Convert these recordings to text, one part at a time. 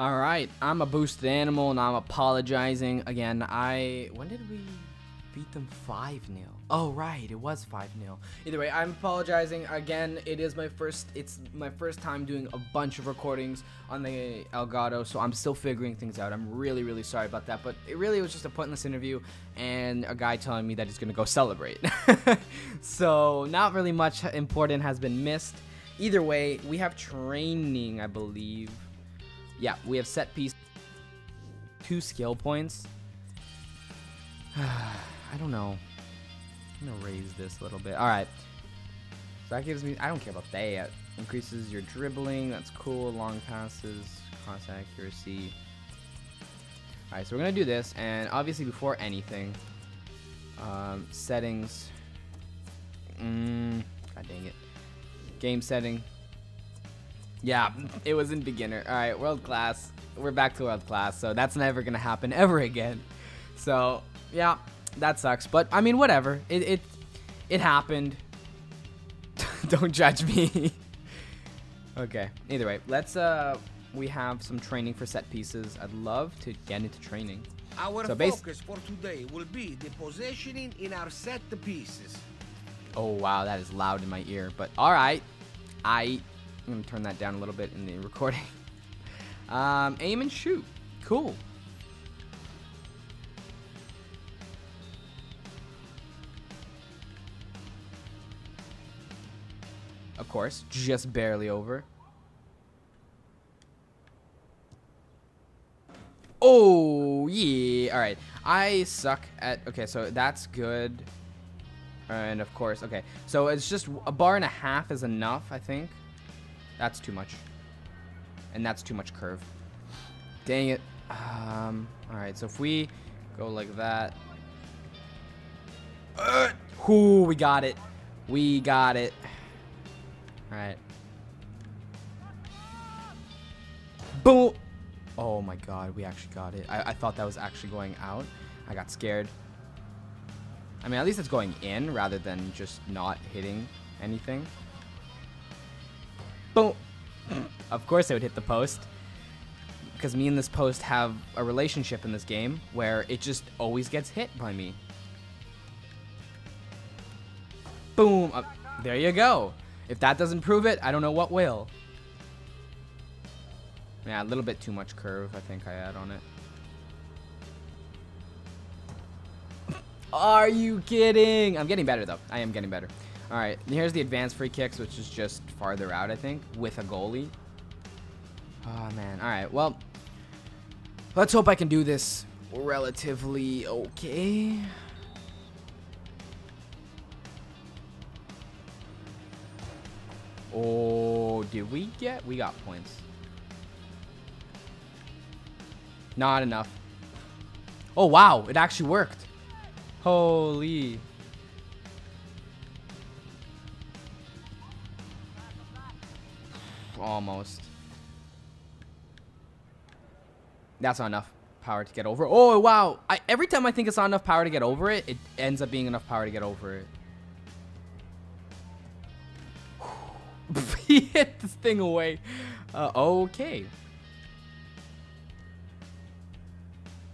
All right, I'm a boosted animal and I'm apologizing again. I when did we beat them 5 0? Oh right, it was 5 0. Either way, I'm apologizing again. It is my first it's my first time doing a bunch of recordings on the Elgato, so I'm still figuring things out. I'm really really sorry about that, but it really was just a pointless interview and a guy telling me that he's to go celebrate. so, not really much important has been missed. Either way, we have training, I believe. Yeah, we have set piece. Two skill points. I don't know. I'm gonna raise this a little bit. All right. So that gives me. I don't care about that. Increases your dribbling. That's cool. Long passes, cross accuracy. All right. So we're gonna do this, and obviously before anything, um, settings. Mm, God dang it. Game setting. Yeah, it was in beginner. All right, world class. We're back to world class, so that's never gonna happen ever again. So yeah, that sucks. But I mean, whatever. It it it happened. Don't judge me. okay. Either way, let's uh, we have some training for set pieces. I'd love to get into training. Our So focus for today will be the positioning in our set pieces. Oh wow, that is loud in my ear. But all right, I I'm gonna turn that down a little bit in the recording. Um, aim and shoot. Cool. Of course, just barely over. Oh, yeah. All right. I suck at. Okay, so that's good. And of course, okay. So it's just a bar and a half is enough, I think. That's too much. And that's too much curve. Dang it. Um, all right, so if we go like that. Uh, whoo, we got it. We got it. All right. Boom. Oh my god, we actually got it. I, I thought that was actually going out. I got scared. I mean, at least it's going in rather than just not hitting anything. Boom. of course I would hit the post. Because me and this post have a relationship in this game where it just always gets hit by me. Boom. Uh, there you go. If that doesn't prove it, I don't know what will. Yeah, a little bit too much curve, I think I add on it. Are you kidding? I'm getting better, though. I am getting better. All right, here's the advanced free kicks, which is just farther out, I think, with a goalie. Oh, man. All right, well, let's hope I can do this relatively okay. Oh, did we get? We got points. Not enough. Oh, wow. It actually worked. Holy. Almost. That's not enough power to get over. Oh, wow. I, every time I think it's not enough power to get over it, it ends up being enough power to get over it. he hit this thing away. Uh, okay.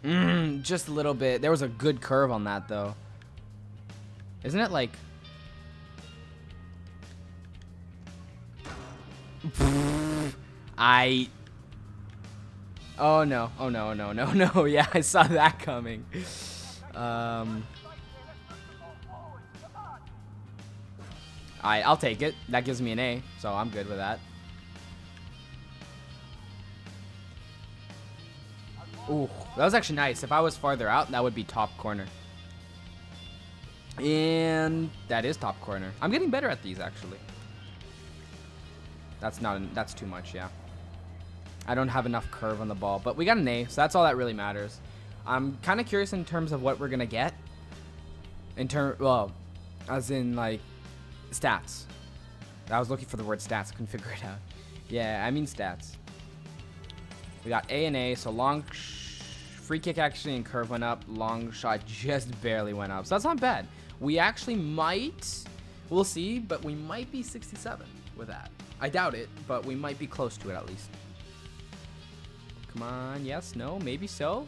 Mm, just a little bit. There was a good curve on that, though. Isn't it like... I... Oh, no. Oh, no, no, no, no. Yeah, I saw that coming. Um... I, I'll take it. That gives me an A, so I'm good with that. Ooh, that was actually nice. If I was farther out, that would be top corner. And that is top corner. I'm getting better at these, actually. That's not, that's too much, yeah. I don't have enough curve on the ball, but we got an A, so that's all that really matters. I'm kind of curious in terms of what we're going to get. In term, well, as in, like, stats. I was looking for the word stats, couldn't figure it out. Yeah, I mean stats. We got A and A, so long free kick actually and curve went up. Long shot just barely went up. So that's not bad. We actually might, we'll see, but we might be 67 with that. I doubt it, but we might be close to it at least. Come on. Yes. No. Maybe so.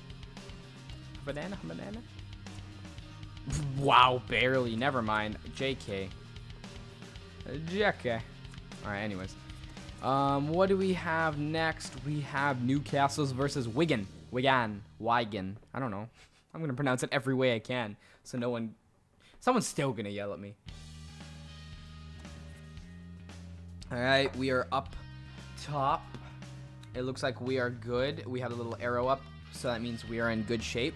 Banana. Banana. Wow. Barely. Never mind. JK. JK. All right. Anyways. Um, what do we have next? We have Newcastle's versus Wigan. Wigan. Wigan. I don't know. I'm gonna pronounce it every way I can, so no one, someone's still gonna yell at me. All right, we are up top. It looks like we are good. We have a little arrow up, so that means we are in good shape.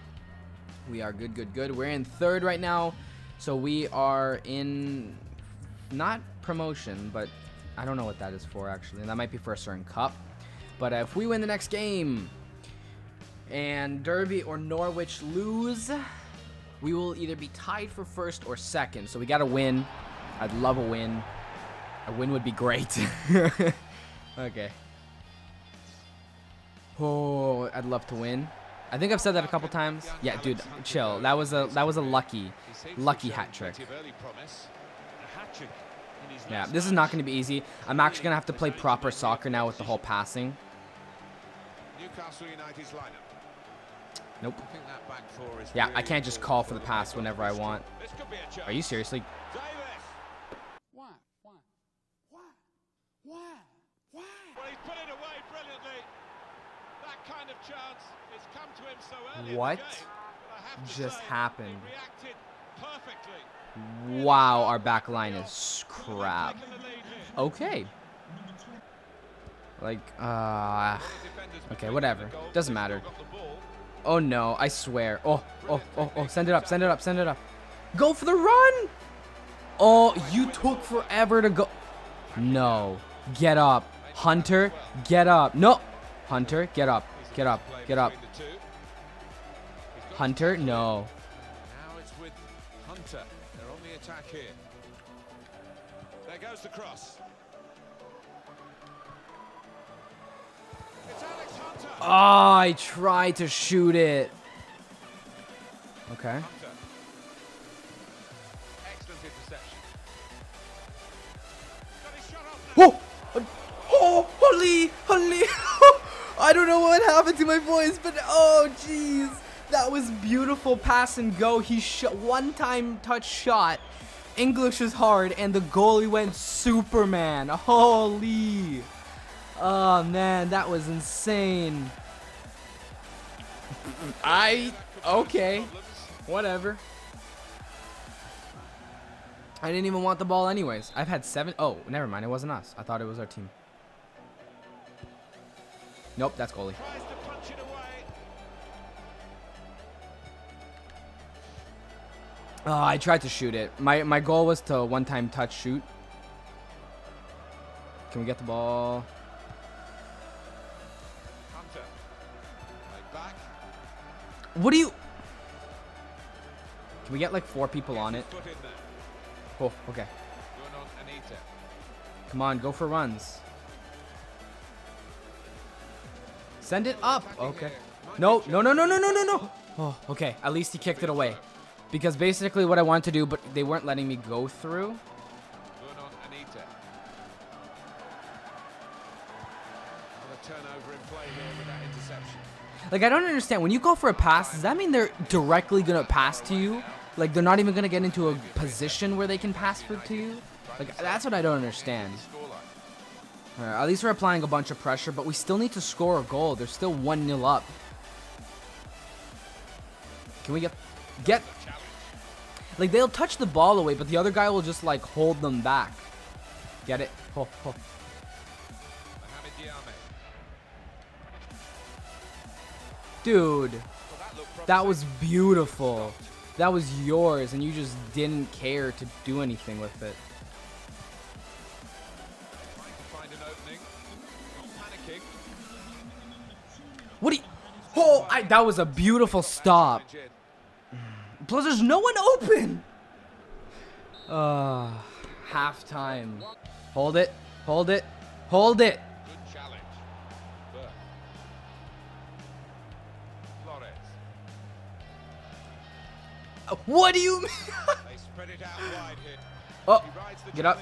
We are good, good, good. We're in third right now, so we are in not promotion, but I don't know what that is for actually. And that might be for a certain cup. But if we win the next game and Derby or Norwich lose, we will either be tied for first or second. So we got to win. I'd love a win. A win would be great. okay. Oh, I'd love to win. I think I've said that a couple times. Yeah, dude, chill. That was a that was a lucky, lucky hat trick. Yeah, this is not going to be easy. I'm actually going to have to play proper soccer now with the whole passing. Newcastle United's lineup. Nope. Yeah, I can't just call for the pass whenever I want. Are you seriously? Why? Why? Why? Why? Why? Well, he's put it away brilliantly. That kind of chance has come to him so early. What just happened? Wow, our back line is crap. Okay. Like, uh... Okay, whatever. Doesn't matter. Oh no, I swear. Oh, oh, oh, oh, send it up, send it up, send it up. Go for the run! Oh, you took forever to go. No. Get up. Hunter, get up. No. Hunter, get up. Get up. Get up. Hunter, no. Now it's with Hunter. They're on the attack here. There goes the cross. Oh, I tried to shoot it. Okay. Don't know what happened to my voice, but oh, jeez. That was beautiful pass and go. He shot one time touch shot. English is hard, and the goalie went Superman. Holy! Oh man, that was insane. I okay, whatever. I didn't even want the ball anyways. I've had seven. Oh, never mind. It wasn't us. I thought it was our team. Nope, that's goalie. Oh, I tried to shoot it. My my goal was to one time touch shoot. Can we get the ball? What do you... Can we get like four people on it? Cool. okay. Come on, go for runs. Send it up. Okay. No, no, no, no, no, no, no, no. Oh, okay. At least he kicked it away. Because basically what I wanted to do, but they weren't letting me go through. Like, I don't understand. When you go for a pass, does that mean they're directly going to pass to you? Like, they're not even going to get into a position where they can pass for to you? Like, that's what I don't understand. Right, at least we're applying a bunch of pressure, but we still need to score a goal. They're still 1-0 up. Can we get... Get... Like, they'll touch the ball away, but the other guy will just, like, hold them back. Get it? Oh, oh. Dude, that was beautiful. That was yours, and you just didn't care to do anything with it. That was a beautiful stop. Plus, there's no one open. Uh, halftime. Hold it. Hold it. Hold it. What do you mean? oh, get up.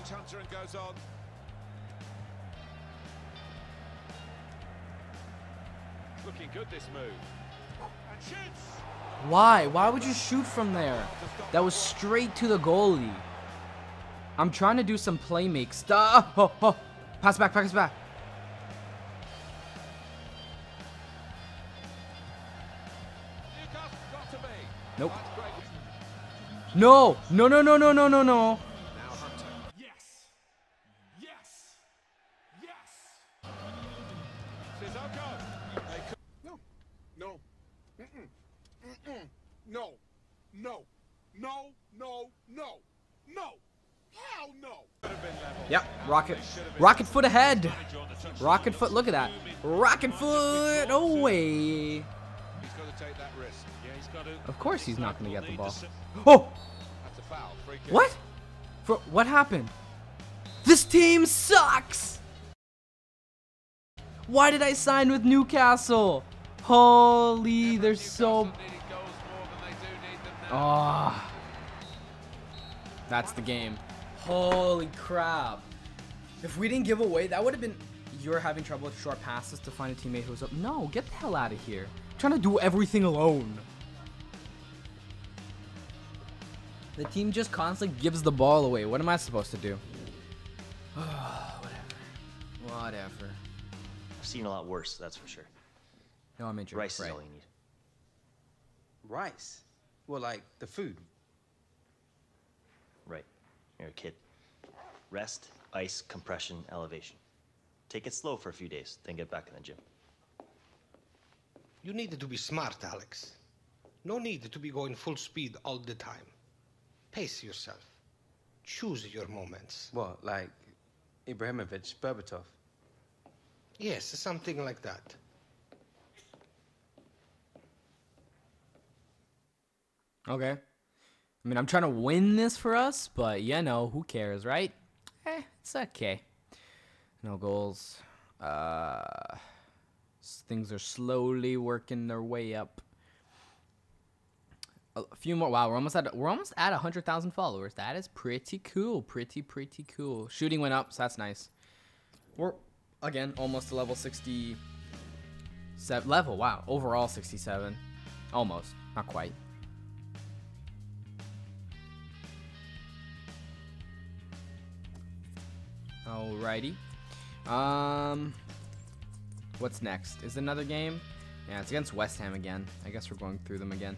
looking good this move. Why? Why would you shoot from there? That was straight to the goalie. I'm trying to do some playmake stuff. Oh, oh. Pass back, pass back. Nope. No, no, no, no, no, no, no, No. No. Hell no. have been level. Yep, rocket, rocket foot ahead. Rocket foot, look at that. Rocket foot away. He's got to take that risk. Yeah, he's got to. Of course he's not going to get the ball. Oh, That's a foul. Free kick. what? For, what happened? This team sucks. Why did I sign with Newcastle? Holy, they're so... Newcastle needed goals more than they do need them now. Oh. That's the game. Holy crap. If we didn't give away, that would have been... You're having trouble with short passes to find a teammate who's up. No, get the hell out of here. I'm trying to do everything alone. The team just constantly gives the ball away. What am I supposed to do? Whatever. Whatever. I've seen a lot worse, that's for sure. No, I'm injured. Rice right. is all you need. Rice? Well, like the food. Right. You're a kid. Rest, ice, compression, elevation. Take it slow for a few days, then get back in the gym. You need to be smart, Alex. No need to be going full speed all the time. Pace yourself. Choose your moments. What, like Ibrahimovic, Berbatov? Yes, something like that. Okay. I mean, I'm trying to win this for us, but you know, who cares, right? Eh, it's okay. No goals. Uh, things are slowly working their way up. A few more. Wow, we're almost at we're almost at hundred thousand followers. That is pretty cool. Pretty pretty cool. Shooting went up, so that's nice. We're again almost to level sixty. Level. Wow, overall sixty-seven. Almost, not quite. Alrighty. Um, what's next? Is another game? Yeah, it's against West Ham again. I guess we're going through them again.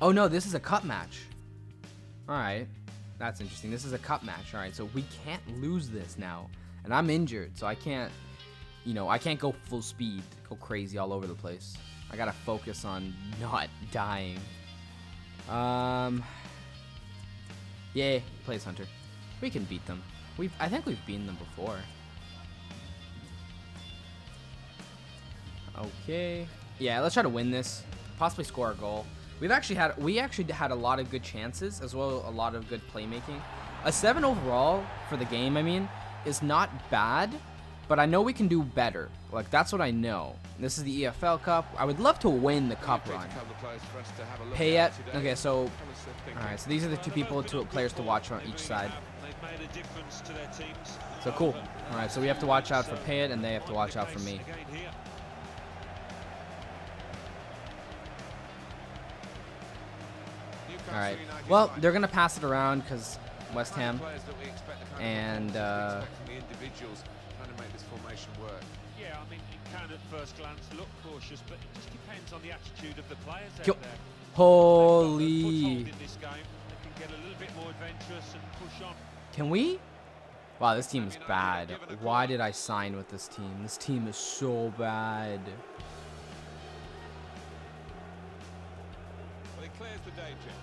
Oh no, this is a cup match. All right, that's interesting. This is a cup match. All right, so we can't lose this now, and I'm injured, so I can't. You know, I can't go full speed, go crazy all over the place. I gotta focus on not dying. Um. Yeah, plays Hunter. We can beat them. We've I think we've beaten them before. Okay. Yeah, let's try to win this. Possibly score a goal. We've actually had we actually had a lot of good chances as well a lot of good playmaking. A 7 overall for the game, I mean, is not bad, but I know we can do better. Like that's what I know. This is the EFL Cup. I would love to win the cup run. a couple of players for us to have a look Pay at Okay, so Come and sit thinking. all right. So these are the two people, two players to watch on each side. They've made a difference to their teams. So cool. All right, so we have to watch out for Payet, and they have to watch out for me. Again here. Newcastle All right. Well, they're gonna pass it around because West Ham. players that we expect, the kind of and, performances uh, expect from the individuals trying to make this formation work. Yeah, I mean, it can at first glance look cautious, but it just depends on the attitude of the players out Yo- there. They've got the Holy. Foothold in this game. They can get a little bit more adventurous and push on. Can we? Wow, this team is bad. Why did I sign with this team? This team is so bad. Well, it clears the danger.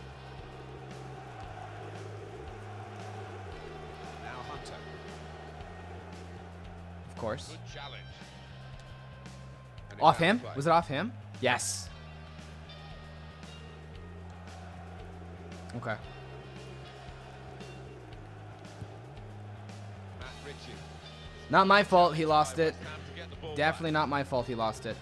Now Hunter. Of course. Off him? Was it off him? Yes. Okay. Not my fault he lost it. Definitely not my fault he lost it.